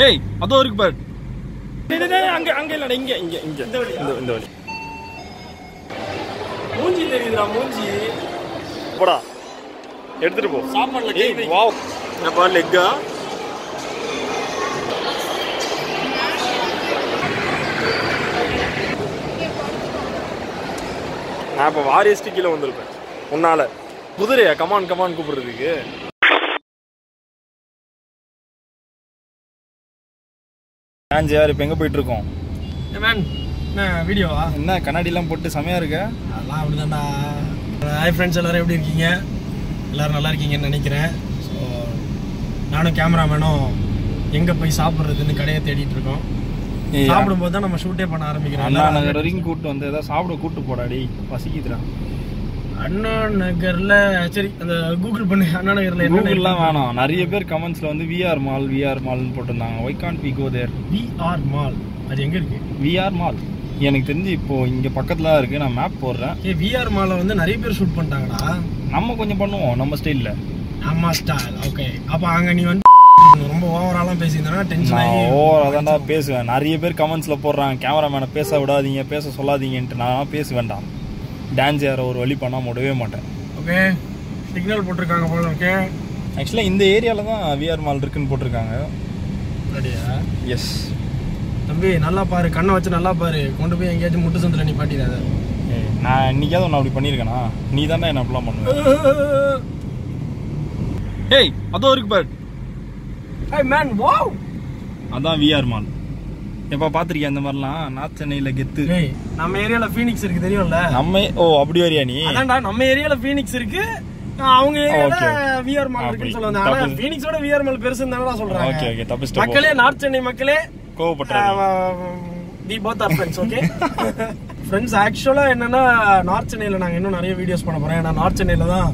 டேய் அதோ இருக்கு பாரு. அங்க அங்க இல்லடா இங்க இங்க இங்க. இந்த வழி இந்த இந்த வழி. மூஞ்சி தெரியுதுடா மூஞ்சி. போடா. எடுத்துட்டு போ. சாப்பாடுல ஏய் வாவ். என்னப்பா லெக்கா நான் இப்போ வாரியஸ்ட் கீழே வந்திருப்பேன். உன்னால. குதிரையா? கமான் கமான் கூப்பிடுறதுக்கு. யார்? இப்போ எங்கே போயிட்டு இருக்கோம் மேன் என்ன வீடியோவா என்ன கண்ணாடிலாம் போட்டு செமையா இருக்க? அதெல்லாம் அப்படிதான்டா. ஹாய் ஃப்ரெண்ட்ஸ் எல்லாரும் எப்படி இருக்கீங்க? எல்லாரும் நல்லா இருக்கீங்கன்னு நினைக்கிறேன். ஸோ நானும் கேமராமேனும் எங்கே போய் சாப்பிட்றதுன்னு கடையை தேடிட்டு இருக்கோம். சாப்பிடும்போது தான் நம்ம ஷூட்டே பண்ண ஆரம்பிக்கிறோம். அண்ணா நகர் வரைக்கும் கூட்டு வந்து ஏதாவது சாப்பிட கூட்டு போடாடி பசிக்குதுடா. அண்ணா நகர்ல சரி அந்த கூகுள் பண்ணு அண்ணா நகர்ல கூகுள்லாம் வேணாம். நிறைய பேர் கமெண்ட்ஸ்ல வந்து விஆர் மால் விஆர் மால்னு போட்டிருந்தாங்க. Why can't we go there VR mall அது எங்க இருக்கு? விஆர் மால் எனக்கு தெரிஞ்சு இப்போ இங்க பக்கத்துல இருக்கு. நான் மேப் போடுறேன். ஏ விஆர் மாலை வந்து நிறைய பேர் ஷூட் பண்ணிட்டாங்கடா. நம்ம கொஞ்சம் பண்ணுவோம். நம்ம ஸ்டைல்ல ஆமா ஸ்டால் ஓகே அப்ப அங்க நீ வந்து ரொம்ப ஓவராலாம் பேசியிருந்தா டென்ஷன் ஆகி அதான்டா பேசுவேன். நிறைய பேர் கமெண்ட்ஸ்ல போடுறாங்க. கேமராமேனை பேச விடாதீங்க பேச சொல்லாதீங்கன்ட்டு நான் பேச வேண்டாம் டான்ஸ் யாரை ஒரு வழி பண்ணாம விடவே மாட்டேன். ஓகே சிக்னல் போட்டிருக்காங்க போல ஓகே ஆக்சுவலாக இந்த ஏரியால தான் விஆர் மால் இருக்குன்னு போட்டிருக்காங்க. எஸ் தம்பி நல்லா பாரு. கண்ணை வச்சு நல்லா பாரு. கொண்டு போய் எங்கேயாச்சும் முட்டு சந்தில நீ பாட்டிடாத நான் இன்னைக்காவது ஒன்று அப்படி பண்ணியிருக்கேனா? நீ தானே என்ன அப்படிலாம் பண்ணுவேன் ஏய் அதோ இருக்கு பாரு. ஹே மேன் வாவ் அதான் விஆர் மால் எப்போ பார்த்துருக்கியா அந்த மாதிரிலாம்? நார்த் சென்னையில் கெத்து. நம்ம ஏரியால ஃபீனிக்ஸ் இருக்கு தெரியும்ல? நம்ம ஓ அப்படி வரியா நீ? அதான்டா நம்ம ஏரியால ஃபீனிக்ஸ் இருக்கு. அவங்க Okay. VR mall. இருக்குன்னு சொல்லுவாங்க. ஆனா தப்பு. ஃபீனிக்ஸோட விஆர் மால் பெருசுன்னு தானடா சொல்றாங்க. ஓகே ஓகே தப்பிச்சிட்டு மக்களே நார்த் சென்னை மக்களே கோவப்பட்டுறாங்க we both are friends okay friends ஆக்சுவலா என்னன்னா நார்த் சென்னையில நாங்க இன்னும் நிறைய வீடியோஸ் பண்ண போறோம். ஏன்னா நார்த் சென்னையில தான்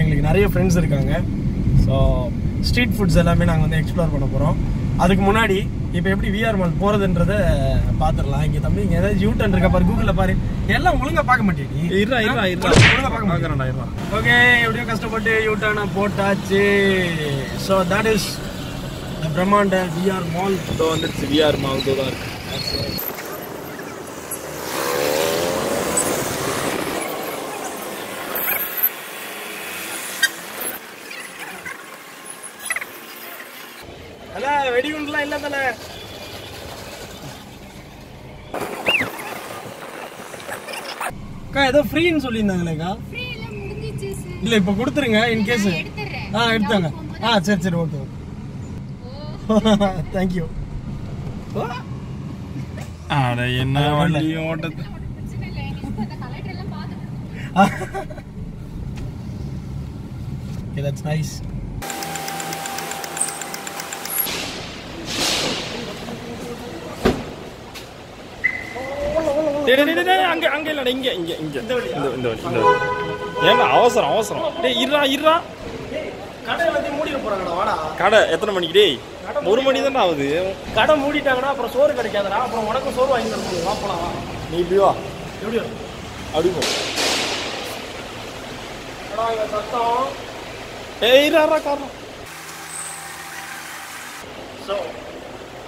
எங்களுக்கு நிறைய ஃப்ரெண்ட்ஸ் இருக்காங்க. ஸோ ஸ்ட்ரீட் ஃபுட்ஸ் எல்லாமே நாங்க வந்து எக்ஸ்ப்ளோர் பண்ண போறோம். அதுக்கு முன்னாடி இப்போ எப்படி விஆர் மால் போறதுன்றத பாத்துடலாம். இங்க தம்பி இங்க ஏதாவது யூ டர்ன் இருக்கா பாரு கூகுள்ல பாரு. எல்லாம் ஒழுங்கா பார்க்க மாட்டேன் இருடா இருடா இருடா. ஒழுங்கா பார்க்க மாட்டேன். பார்க்கறேன்டா இருடா. ஓகே எப்படியோ கஷ்டப்பட்டு யூ டர்னை போட்டாச்சு. ஸோ தட் இஸ் பிரம்மாண்ட விஆர் மால் இதோ வந்துருச்சு விஆர் மால் தான் இருக்கு அதான் வெடிகுண்டுலாம் இல்ல தானே அக்கா ஏதோ ஃப்ரீன்னு சொல்லியிருந்தாங்களேக்கா ஃப்ரீல முடிஞ்சிச்சு சார் இல்ல இப்ப கொடுத்துருங்க இன் கேஸ். ஆ எடுத்தாங்க. ஆ சரி சரி ஓகே தேங்க்யூ அட என்ன வண்டி ஓட்டத்து ஒண்ணும் பிரச்சனை இல்லை எங்களுக்கு அந்த கலெக்டர் எல்லாம் பார்த்துட்டு ஓகே தட்ஸ் நைஸ் டேய், டேய், டேய், டேய், அங்க அங்க இல்லடா இங்க இங்க இங்க. இந்த வழி இந்த இந்த வழி இந்த வழி. ஏன்னா அவசரம் அவசரம். டேய் இருடா இருடா. கடை எல்லாத்தையும் மூடிட போறாங்கடா வாடா. கடை எத்தனை மணிக்கு டேய்? ஒரு மணி தானே ஆகுது. கடை மூடிட்டாங்கன்னா அப்புறம் சோறு கிடைக்காதடா. அப்புறம் உனக்கும் சோறு வாங்கி தரணும். வா போலாம் நீ இப்படி வா எப்படி? அப்படி போ. ஏய் இருடா காரணம். So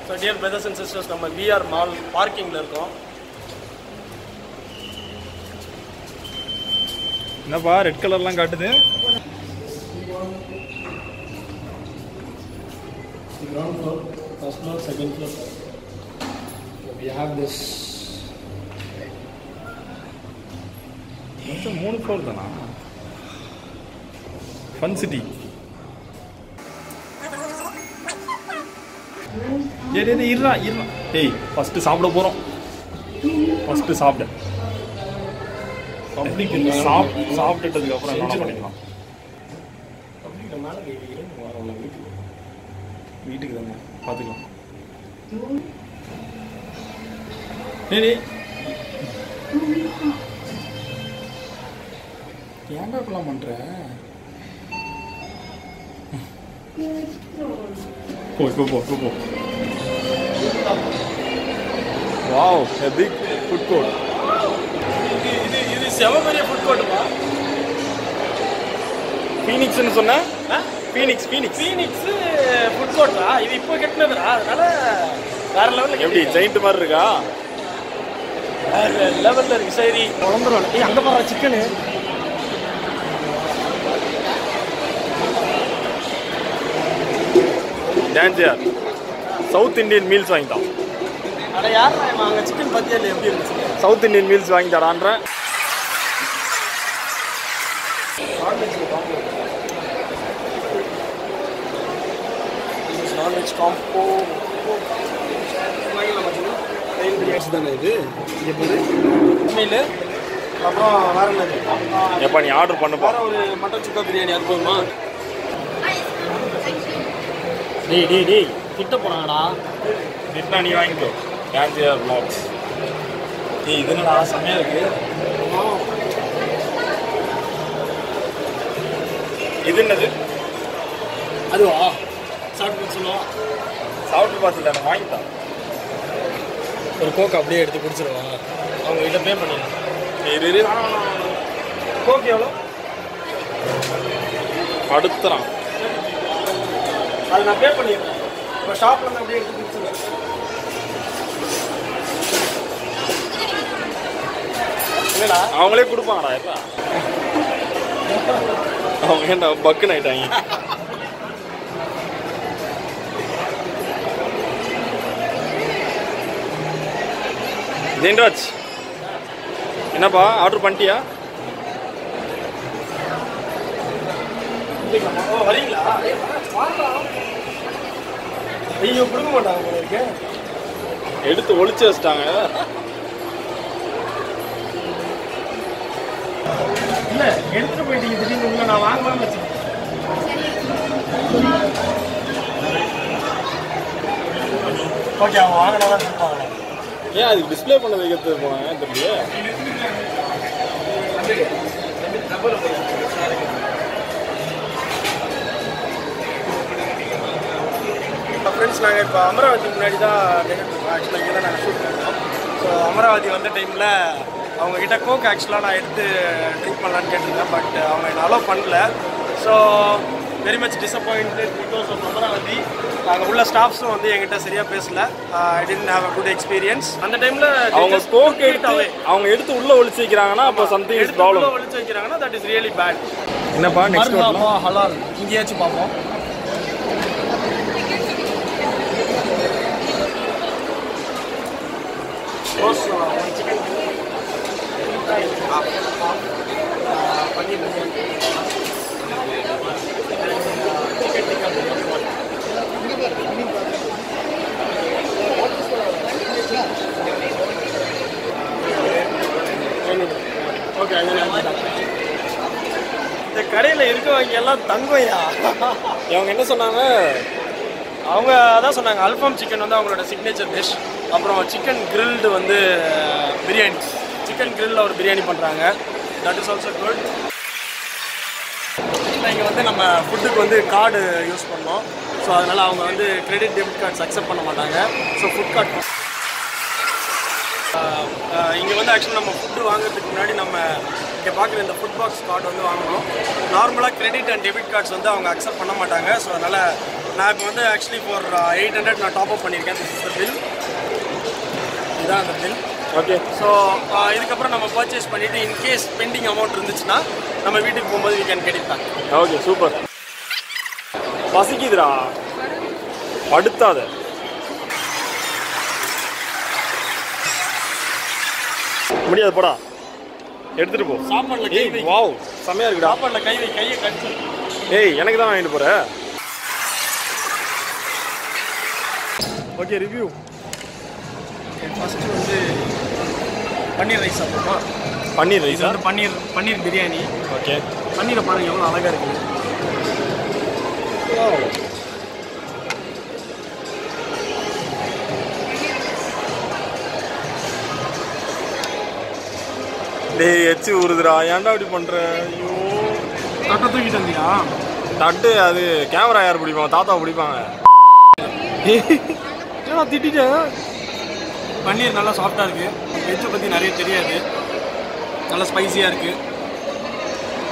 so dear brothers and sisters நம்ம விஆர் மால் பார்க்கிங்கில் இருக்கோம். என்னப்பா ரெட் கலர்லாம் காட்டுது. Ground floor, first floor, second floor. We have this. மொத்தம் மூணு ஃப்ளோர் தானா? ஃபன் சிட்டி டேய் இருடா இருடா. டேய் ஃபர்ஸ்ட் சாப்பிட போறோம். ஃபர்ஸ்ட் சாப்பிட. Public சாப் சாப்பிட்டுட்டதுக்கு அப்புறம் என்ன பண்ணிக்கலாம்? வீட்டுக்கு. தானே பார்த்துக்கலாம் டேய் டேய். ஏன்டா இப்படிலாம் பண்ற? போ இப்போ போ இப்போ போ. வாவ் court இது இது இது செம பெரிய ஃபுட் கோர்ட்டுப்பா ஃபீனிக்ஸ்னு சொன்ன? ஃபீனிக்ஸ் ஃபீனிக்ஸ் ஃபீனிக்ஸ் ஃபுட் கோர்ட்டா இது இப்போ கட்டினதுடா அதனால வேற லெவலில் எப்படி ஜெயிண்ட் மாதிரி இருக்கா? வேற லெவலில் இருக்கு சரி. வளர்ந்துரும். ஏய் அங்கே பாரு சிக்கனு டான்சியார் சவுத் இந்தியன் மீல்ஸ் வாங்கிட்டான். அட யார் அங்கே சிக்கன் பத்தியா இல்லை எப்படி இருந்துச்சு? சவுத் இந்தியன் மீல்ஸ் வாங்கிட்டாடான்ற காம்போ தானே இது இங்கே மீல் அப்புறம் வேற என்னது? எப்பா நீ ஆர்டர் பண்ணுப்பா. ஒரு மட்டன் சுக்கா பிரியாணி அது போதுமா? டேய் டேய் டேய் கிட்ட போனாங்கடா திட்டினா நீ வாங்கிக்கோ. டான்சியார் vlogs ஏய் இது என்னடா செம்மையா இருக்கு. இது என்னது? அதுவா? சாப்பிட்டு சொல்லுவோம் சாப்பிட்டு எனக்கு வாங்கிட்டான் ஒரு கோக் அப்படியே எடுத்து குடிச்சிருவா. அவங்க கிட்ட பே பண்ணிடலாம் இரு இரு. கோக் எவ்வளோ? படுத்துறான் அது நான் பே பண்ணிடுறேன். இப்போ ஷாப்ல இருந்து அப்படியே எடுத்து குடிச்சிருவேன். என்னடா? அவங்களே கொடுப்பாங்கடா எப்பா அவங்க ஏன்டா பக்குன்னு ஆயிட்டாங்க? ஜெயன்ராஜ் என்னப்பா ஆர்டர் பண்ணிட்டியா? வரீங்களா? ஐயோ கொடுக்க மாட்டாங்க எடுத்து ஒளிச்சு வச்சிட்டாங்க. இல்ல எடுத்துட்டு போயிட்டீங்க திடீர்னு உள்ள நான் வாங்கலாம்னு வச்சேன் ஓகே அவங்க வாங்கினாதான் கொடுப்பாங்க ஏன் அதுக்கு டிஸ்ப்ளே பண்ண வைக்கிறது போனாங்க தெரியல? ஃப்ரெண்ட்ஸ் நாங்கள் இப்போ அமராவதி முன்னாடி தான் ஆக்சுவலாக இங்கே தான் நாங்கள் ஷூட் பண்ணோம் ஸோ அமராவதி வந்த டைமில் அவங்க கிட்ட கோக் ஆக்சுவலாக நான் எடுத்து ட்ரிங்க் பண்ணலான்னு கேட்டிருந்தேன் பட் அவங்க என்ன அலோவ் பண்ணல. So very much disappointed because of Amaravati நாங்கள் உள்ள ஸ்டாஃப்ஸும் வந்து என்கிட்ட சரியாக பேசல. I didn't have a good experience அந்த டைமில் அவங்க கோக் எடுத்து அவங்க எடுத்து உள்ள ஒளிச்சு வைக்கிறாங்கன்னா அப்போ சம்திங் இஸ் ப்ராப்ளம் ஒழிச்சு வைக்கிறாங்கன்னா தட் இஸ் ரியலி பேட் என்னப்பா நெக்ஸ்ட் ஹலால். இங்கேயாச்சும் பார்ப்போம். Chicken paneer biryani chicken tikka biryani okay இந்த கடையில் இருக்கவங்க எல்லாம் தங்கம்யா இவங்க என்ன சொன்னாங்க? அவங்க அதான் சொன்னாங்க அல்ஃபாம் சிக்கன் வந்து அவங்களோட சிக்னேச்சர் டிஷ் அப்புறம் சிக்கன் கிரில்டு வந்து பிரியாணி சிக்கன் கிரில்ல ஒரு பிரியாணி பண்ணுறாங்க தட் இஸ் ஆல்சோ குட் இங்கே வந்து நம்ம ஃபுட்டுக்கு வந்து கார்டு யூஸ் பண்ணோம். ஸோ அதனால் அவங்க வந்து கிரெடிட் டெபிட் கார்ட்ஸ் அக்செப்ட் பண்ண மாட்டாங்க. ஸோ ஃபுட் கார்ட் இங்கே வந்து ஆக்சுவலாக நம்ம ஃபுட்டு வாங்குறதுக்கு முன்னாடி நம்ம இங்கே பார்க்குற இந்த ஃபுட் பாக்ஸ் கார்டு வந்து வாங்கணும். நார்மலாக கிரெடிட் அண்ட் டெபிட் கார்ட்ஸ் வந்து அவங்க அக்செப்ட் பண்ண மாட்டாங்க. ஸோ அதனால் நான் இப்போ வந்து ஆக்சுவலி ஃபார் எயிட் ஹண்ட்ரட் நான் டாப் அப் பண்ணியிருக்கேன். திஸ் பில் இதுதான் அந்த பில் ஓகே ஸோ இதுக்கப்புறம் நம்ம பர்ச்சேஸ் பண்ணிவிட்டு இன்கேஸ் பெண்டிங் அமௌண்ட் இருந்துச்சுன்னா நம்ம வீட்டுக்கு போகும்போது we can get it back okay super பசிக்குதுடா. படுத்தாத. முடியாது போடா. எடுத்துட்டு போ. சாப்பாட்டில் கை வை. வாவ் செமையா இருக்குடா. சாப்பாட்டில் கை வை கையை கடிச்சு. ஏய் எனக்கு தான் வாங்கிட்டு போற. ஓகே ரிவ்யூ ஃபஸ்ட்டு வந்து பன்னீர் ரைஸ் சாப்பிடுமா பன்னீர் ரைஸா? வந்து பன்னீர் பன்னீர் பிரியாணி. ஓகே. பன்னீரை பாருங்க எவ்வளோ அழகாக இருக்குது. டேய் எச்சு ஊறுதுடா. ஏன்டா அப்படி பண்ற? ஐயோ. தட்டை தூக்கிட்டு வந்தியா? தட்டு அது கேமரா யார் பிடிப்பாங்க? தாத்தா பிடிப்பாங்க. ஏன்னா திட்டிட்டேன் பன்னீர் நல்லா சாஃப்டாக இருக்குது வெஜ்ஜை பற்றி நிறைய தெரியாது. நல்லா ஸ்பைசியாக இருக்குது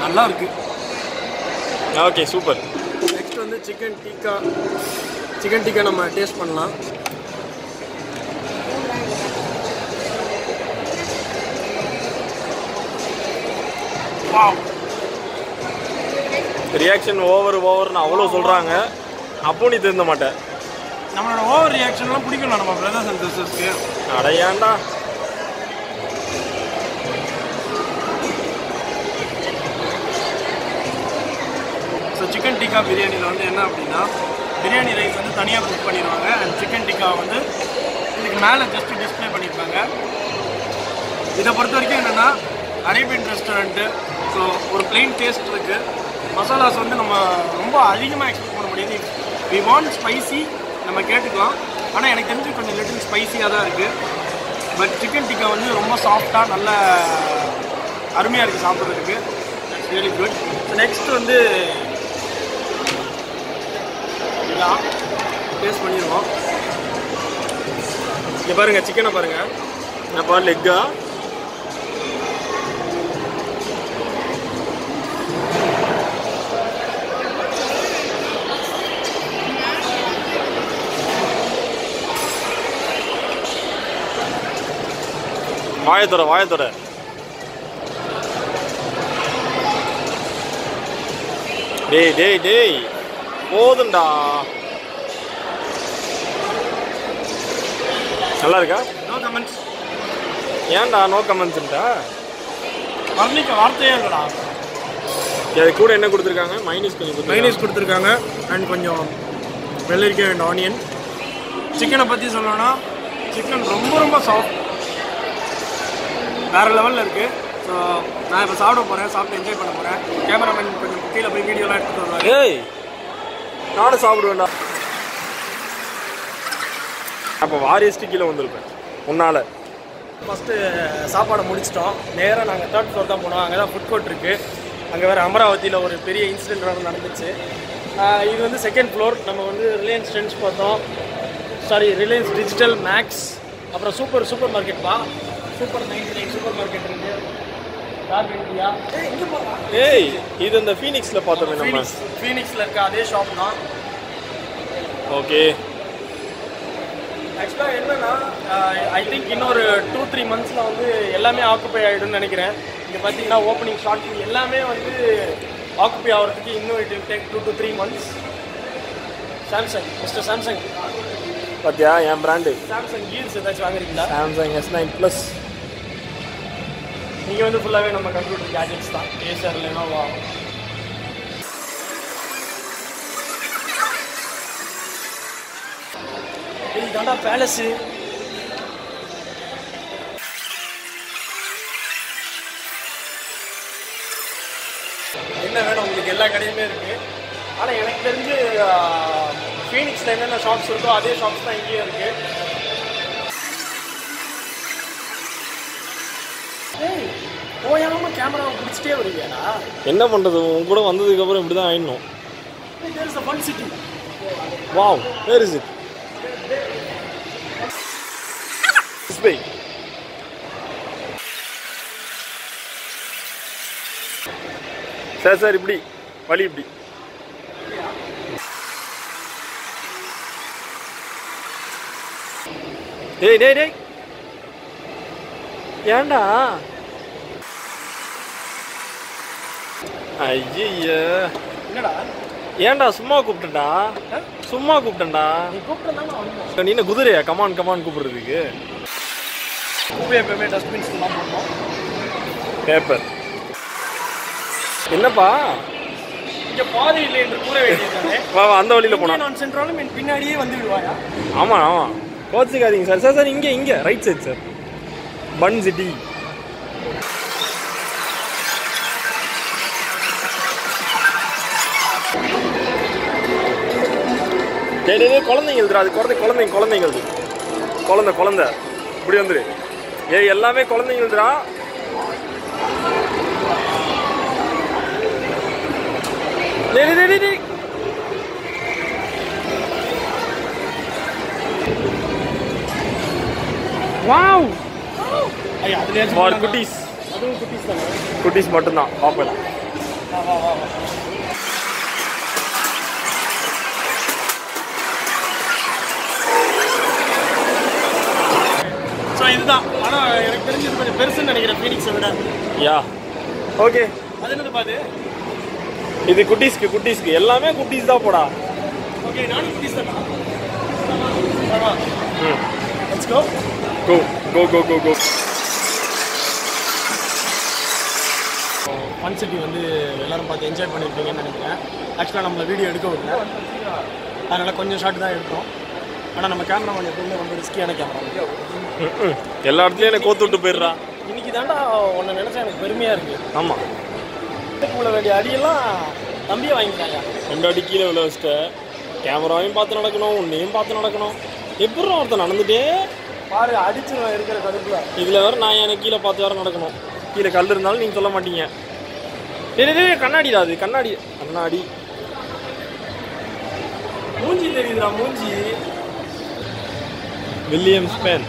நல்லா இருக்குது ஓகே சூப்பர். நெக்ஸ்ட் வந்து சிக்கன் டிக்கா சிக்கன் டிக்கா நம்ம டேஸ்ட் பண்ணலாம். ரியாக்ஷன் ஓவர் ஓவர்னு அவ்வளோ சொல்கிறாங்க அப்போ நீ திருந்த மாட்டேன் நம்மளோட ஓவர் ரியாக்ஷன்லாம் பிடிக்கல நம்ம பிரதர்ஸ் அண்ட் சிஸ்டர்ஸ்க்கு அடையாண்டா ஸோ சிக்கன் டிக்கா பிரியாணியில் வந்து என்ன அப்படின்னா பிரியாணி ரைஸ் வந்து தனியாக குக் பண்ணிடுவாங்க. அண்ட் சிக்கன் டிக்கா வந்து இதுக்கு மேலே ஜஸ்ட் டிஸ்ப்ளே பண்ணியிருக்காங்க. இதை பொறுத்த வரைக்கும் என்னென்னா அரேபியன் ரெஸ்டாரண்ட்டு ஸோ ஒரு பிளெயின் டேஸ்ட் இருக்குது மசாலாஸ் வந்து நம்ம ரொம்ப அதிகமாக எக்ஸ்பெக்ட் பண்ண முடியாது. வி வாண்ட் ஸ்பைசி நம்ம கேட்டுக்கலாம். ஆனால் எனக்கு தெரிஞ்சு கொஞ்சம் லிட்டில் ஸ்பைசியாக தான் இருக்குது பட் சிக்கன் டிக்கா வந்து ரொம்ப சாஃப்டாக நல்ல அருமையாக இருக்குது சாப்பிட்றதுக்கு. இட்ஸ் ரியலி குட் நெக்ஸ்ட் வந்து டேஸ்ட் பண்ணிடுவோம். இங்கே பாருங்கள் சிக்கனை பாருங்கள் என்னப்பா லெக்கா வாயத்தொட வாயத்தொட டேய் டேய் டேய். போதும்டா. நல்லா இருக்கா? நோ கமெண்ட்ஸ் ஏன்டா நோ கமெண்ட்ஸ்ன்ட்டா வர்ணிக்க வார்த்தையே இல்லைடா. அது கூட என்ன கொடுத்துருக்காங்க? மைனஸ் கொஞ்சம் மைனஸ் கொடுத்துருக்காங்க. அண்ட் கொஞ்சம் வெள்ளரிக்காய் அண்ட் ஆனியன் சிக்கனை பற்றி சொல்லணும்னா சிக்கன் ரொம்ப ரொம்ப சாஃப்ட் வேறு லெவலில் இருக்குது ஸோ நான் இப்போ சாப்பிட போகிறேன் சாப்பிட்டு என்ஜாய் பண்ண போகிறேன் கேமராமேன் கொஞ்சம் கீழே போய் வீடியோலாம் எடுத்துகிட்டு வருவார். ஏய் நானும் சாப்பிடுவேன்டா. அப்போ வாரியஸ்ட்டு கீழே வந்திருப்பேன் உன்னால. ஃபஸ்ட்டு சாப்பாடை முடிச்சிட்டோம். நேராக நாங்கள் தேர்ட் ஃப்ளோர் தான் போனோம். அங்கே தான் ஃபுட் கோர்ட் இருக்குது அங்கே வேறு அமராவதியில் ஒரு பெரிய இன்சிடென்ட் வேறு நடந்துச்சு. இது வந்து செகண்ட் ஃப்ளோர் நம்ம வந்து ரிலையன்ஸ் ட்ரெண்ட்ஸ் பார்த்தோம். சாரி ரிலையன்ஸ் டிஜிட்டல் மேக்ஸ் அப்புறம் சூப்பர் சூப்பர் மார்க்கெட் பா. Super ninety nine super market இருக்கு. ஏய் இது இந்த ஃபீனிக்ஸில் பார்த்தோமே நம்ம. ஃபீனிக்ஸ் ஃபீனிக்ஸில் இருக்க அதே ஷாப் தான். ஓகே ஆக்சுவலாக என்னன்னா ஐ திங்க் இன்னொரு டூ த்ரீ மந்த்ஸில் வந்து எல்லாமே ஆக்குப்பை ஆகிடும்னு நினைக்கிறேன். இங்கே பார்த்தீங்கன்னா ஓப்பனிங் ஷார்ட் எல்லாமே வந்து ஆக்குப்பை ஆகிறதுக்கு இன்னும் it take two to three months Samsung mister Samsung பார்த்தியா என் பிராண்டு சாம்சங் கீல்ஸ் ஏதாச்சும் வாங்குறீங்களா? சாம்சங் எஸ் நைன் ப்ளஸ் நீங்கள் வந்து ஃபுல்லாகவே நம்ம கம்ப்யூட்டர் கேஜெட்ஸ் தான். ஏசர் லெனோவா இதுதாண்டா பேலஸு என்ன வேணும்? உங்களுக்கு எல்லா கடையுமே இருக்குது ஆனால் எனக்கு தெரிஞ்சு ஃபீனிக்ஸில் என்னென்ன ஷாப்ஸ் இருக்கோ அதே ஷாப்ஸ் தான் இங்கேயும் இருக்குது போயாம கேமராவை பிடிச்சிட்டே வருவியாடா என்ன பண்ணுறது உன் கூட வந்ததுக்கப்புறம் இப்படி தான் ஆயிடணும். There is a fun city wow where is it by sir sir இப்படி. வழி இப்படி. டேய் டேய் டேய். ஏன்டா? ஐய என்னடா? ஏன்டா சும்மா கூப்பிட்டேன்டா? சும்மா கூப்பிட்டேன்டா? நீ என்ன குதிரையா? Come on come on கூப்பிடுறதுக்கு. குப்பை எப்பவுமே டஸ்ட்பின்ஸ் தான் போடணும் பேப்பர் என்னப்பா? இங்க பாதை இல்லை என்று கூற வா வா, அந்த வழியில போனா நான் சென்றாலும் என் பின்னாடியே வந்து விடுவாயா? ஆமா ஆமா. கோச்சிக்காதீங்க சார் சார் சார் இங்க இங்க. Right side sir fun city டேய் டேய், டேய், குழந்தைங்க எழுதுறா அது குழந்தை குழந்தைங்க குழந்தைங்க எழுது குழந்தை குழந்தை. இப்படி வந்துரு. ஏய் எல்லாமே குழந்தைங்க எழுதுறா டேய் டேய், டேய் டேய். வாவ். குட்டீஸ். குட்டீஸ் தானே? குட்டீஸ் மட்டும்தான். பாப்பேன் வா வா வா வா ஸோ இதுதான் ஆனால் எனக்கு தெரிஞ்சது கொஞ்சம் பெருசுன்னு நினைக்கிறேன் ஃபீனிக்ஸை விட. யா. ஓகே. அது என்னது பாது இது குட்டீஸ்க்கு குட்டீஸ்க்கு. எல்லாமே குட்டீஸ் தான் போடா. ஓகே நானும் குட்டீஸ் தானா ம். Let's go go go go go go fun city வந்து எல்லாரும் பார்த்து என்ஜாய் பண்ணியிருப்பீங்கன்னு நினைக்கிறேன். ஆக்சுவலாக நம்மள வீடியோ எடுக்க விடல அதனால் கொஞ்சம் ஷார்ட் தான் எடுத்தோம். ஆனால் நம்ம கேமராமேன் எப்பவுமே ரொம்ப ரிஸ்கியான கேமரா எல்லா இடத்துலயும் என்ன கோத்து விட்டு போயிடுறா. இன்னைக்கு தாண்டா உன்னை நினச்சா எனக்கு பெருமையாக இருக்குது ஆமா. உள்ள வேண்டிய அடியெல்லாம் தம்பியை வாங்கிட்டாங்க. ரெண்டு அடி கீழே விழ வச்சுட்ட கேமராவையும் பார்த்து நடக்கணும் உன்னையும் பார்த்து நடக்கணும். எப்படி ஒருத்தன் நடந்துட்டே? பாரு அடிச்சு இருக்கிற கடுப்புல இதுல வேற நான் எனக்கு கீழே பார்த்து வேற நடக்கணும்? கீழே கல் இருந்தாலும் நீங்க சொல்ல மாட்டீங்க. டேய், கண்ணாடி தான் அது கண்ணாடி. கண்ணாடி. மூஞ்சி தெரியுதுடா மூஞ்சி. William Penn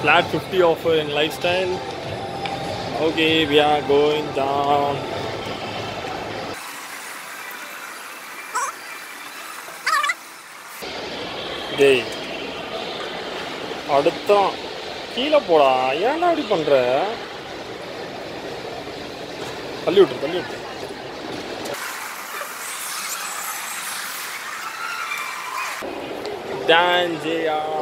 flat 50 offer in lifestyle. Okay we are going down. டேய் அடுத்தான் கீழே போடா. ஏன்டா அப்படி பண்ற? தள்ளி விட்டுரு தள்ளி விட்டுரு. டான்ஜியா chocolate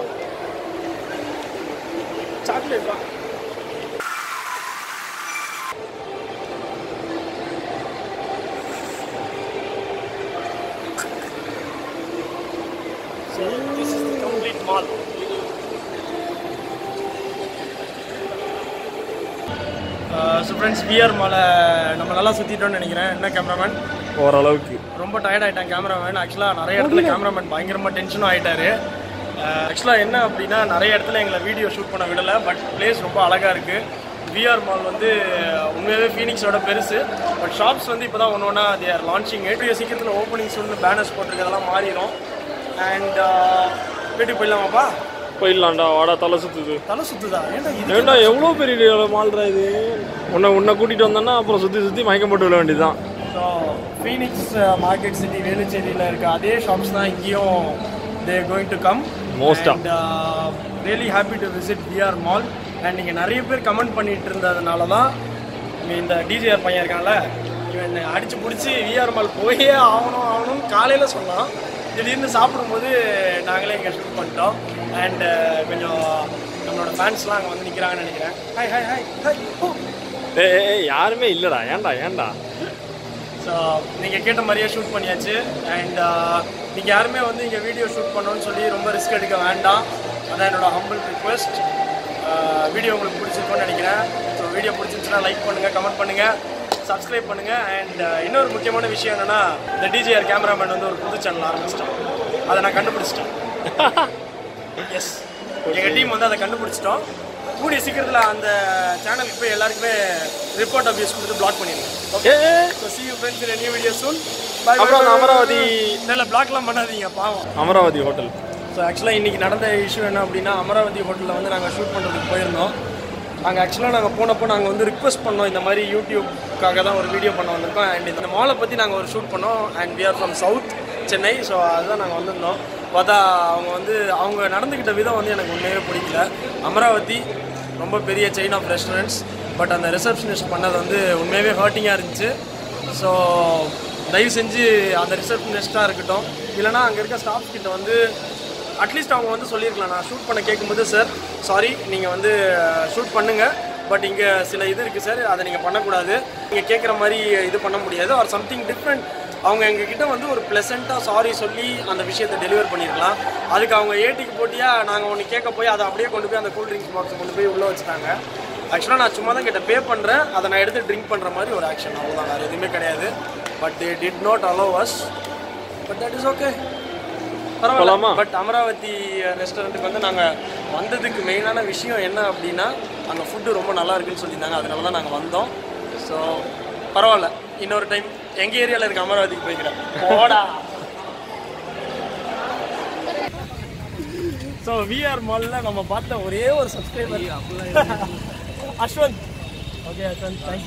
this is the complete mall. So friends VR மாலை நம்ம நல்லா சுற்றிட்டோம்னு நினைக்கிறேன். என்ன கேமராமேன் ஓரளவுக்கு. ரொம்ப டயர்ட் ஆயிட்டான் கேமராமேன் ஆக்சுவலாக நிறைய இடத்துல கேமராமேன் பயங்கரமாக டென்ஷனும் ஆயிட்டாரு. ஆக்சுவலாக என்ன அப்படின்னா நிறைய இடத்துல எங்களை வீடியோ ஷூட் பண்ண விடலை பட் பிளேஸ் ரொம்ப அழகாக இருக்குது விஆர் மால் வந்து உண்மையாகவே ஃபீனிக்ஸோட பெருசு. பட் ஷாப்ஸ் வந்து இப்போ தான் ஒன்று ஒன்றா தே ஆர் லான்ச்சிங் ஏட்டு சீக்கிரத்தில் ஓப்பனிங் சொல்லி பேனர்ஸ் போட்டிருக்கிறதெல்லாம் மாறிடும் அண்ட் வீட்டுக்கு போயிடலாமாப்பா? போயிடலாம்டா வாடா தலை சுத்துது. தலை சுத்துதா? ஏன்டா எவ்வளோ பெரிய மால்ரா இது? உன்னை உன்னை கூட்டிட்டு வந்தேன்னா அப்புறம் சுற்றி சுற்றி மயக்கம் போட்டு விட வேண்டியதுதான். ஸோ ஃபீனிக்ஸ் மார்க்கெட் சிட்டி வேலுச்சேரியில் இருக்க அதே ஷாப்ஸ் தான் இங்கேயும் they going to come. And really happy to visit VR mall and நீங்கள் நிறைய பேர் கமெண்ட் பண்ணிட்டு இருந்ததுனால தான் இந்த டிஜிஆர் பையன் இருக்கான்ல இவன் அடிச்சு பிடிச்சி விஆர் மால் போயே ஆகணும் ஆகணும்னு காலையில் சொன்னான். திடீர்னு சாப்பிடும்போது நாங்களே இங்கே ஷூட் பண்ணிட்டோம். அண்ட் கொஞ்சம் நம்மளோட ஃபேன்ஸ்லாம் அங்கே வந்து நிற்கிறாங்கன்னு நினைக்கிறேன். ஹாய் ஹாய் ஹாய் ஹாய் ஏய், யாருமே இல்லைடா ஏன்டா ஏன்டா? ஸோ நீங்கள் கேட்ட மாதிரியே ஷூட் பண்ணியாச்சு. அண்ட் நீங்கள் யாருமே வந்து இங்கே வீடியோ ஷூட் பண்ணணும்னு சொல்லி ரொம்ப ரிஸ்க் எடுக்க வேண்டாம். அதான் என்னோட ஹம்பிள் ரிக்வெஸ்ட் வீடியோ உங்களுக்கு பிடிச்சிருக்கும்னு நினைக்கிறேன். ஸோ வீடியோ பிடிச்சிருந்துச்சுன்னா லைக் பண்ணுங்கள் கமெண்ட் பண்ணுங்கள் சப்ஸ்கிரைப் பண்ணுங்கள் அண்ட் இன்னொரு முக்கியமான விஷயம் என்னென்னா இந்த டிஜிஆர் கேமராமேன் வந்து ஒரு புது சேனல் ஆரம்பிச்சிட்டோம் அதை நான் கண்டுபிடிச்சிட்டேன். எஸ் எங்கள் டீம் வந்து அதை கண்டுபிடிச்சிட்டோம். கூடிய சீக்கிரத்தில் அந்த சேனலுக்கு போய் எல்லாருக்குமே ரிப்போர்ட் அபியூஸ் கொடுத்து பிளாக் பண்ணிடுங்க. Okay so video soon. Bye அப்புறம் அந்த அமராவதி இல்லை பிளாக்லாம் பண்ணாதீங்க பாவம். அமராவதி ஹோட்டல் ஸோ ஆக்சுவலாக இன்றைக்கி நடந்த இஷ்யூ என்ன அப்படின்னா அமராவதி ஹோட்டலில் வந்து நாங்கள் ஷூட் பண்ணுறதுக்கு போயிருந்தோம். அங்கே ஆக்சுவலாக நாங்கள் போனப்போ நாங்கள் வந்து ரிக்வெஸ்ட் பண்ணோம் இந்த மாதிரி யூடியூப்காக தான் ஒரு வீடியோ பண்ண வந்திருக்கோம். அண்ட் இந்த மாலை பற்றி நாங்கள் ஒரு ஷூட் பண்ணோம். And we are from south Chennai so அதுதான் நாங்கள் வந்திருந்தோம். பார்த்தா அவங்க வந்து அவங்க நடந்துக்கிட்ட விதம் வந்து எனக்கு உண்மையே பிடிக்கல. அமராவதி ரொம்ப பெரிய செயின் ஆஃப் ரெஸ்டாரண்ட்ஸ் பட் அந்த ரிசப்ஷனிஸ்ட் பண்ணது வந்து உண்மையாகவே ஹர்ட்டிங்காக இருந்துச்சு. ஸோ தயவு செஞ்சு அந்த ரிசப்ஷனிஸ்ட்டாக இருக்கட்டும் இல்லைனா அங்கே இருக்க ஸ்டாஃப் கிட்ட வந்து அட்லீஸ்ட் அவங்க வந்து சொல்லியிருக்கலாம். நான் ஷூட் பண்ண கேட்கும்போது சார் சாரி நீங்கள் வந்து ஷூட் பண்ணுங்கள் பட் இங்கே சில இது இருக்குது சார் அதை நீங்கள் பண்ணக்கூடாது. நீங்கள் கேட்குற மாதிரி இது பண்ண முடியாது. ஆர் சம்திங் டிஃப்ரெண்ட் அவங்க எங்ககிட்ட வந்து ஒரு ப்ளசண்ட்டாக சாரி சொல்லி அந்த விஷயத்தை டெலிவர் பண்ணியிருக்கலாம் அதுக்கு அவங்க ஏடிக்கு போட்டியாக நாங்கள் ஒன்று கேட்க போய் அதை அப்படியே கொண்டு போய் அந்த கூல் ட்ரிங்க்ஸ் பாக்ஸை கொண்டு போய் உள்ளே வச்சுட்டாங்க. ஆக்சுவலாக நான் சும்மா தான் கிட்ட பே பண்ணுறேன் அதை நான் எடுத்து ட்ரிங்க் பண்ணுற மாதிரி ஒரு ஆக்ஷன் அவ்வளோதான் வேறு எதுவுமே கிடையாது. But they did not allow us but that is okay பரவாயில்ல. போலாமா? பட் அமராவதி ரெஸ்டாரண்ட்டுக்கு வந்து நாங்கள் வந்ததுக்கு மெயினான விஷயம் என்ன அப்படின்னா அங்கே ஃபுட்டு ரொம்ப நல்லா இருக்குன்னு சொல்லியிருந்தாங்க. அதனால தான் நாங்கள் வந்தோம். ஸோ பரவாயில்ல. இன்னொரு டைம் எங்கள் ஏரியாவில் இருக்க அமராவதிக்கு போய்க்கிறேன். போடா. ஸோ விஆர் மாலில் நம்ம பார்த்த ஒரே ஒரு subscriber Ashwanth. Okay Ashwanth thank you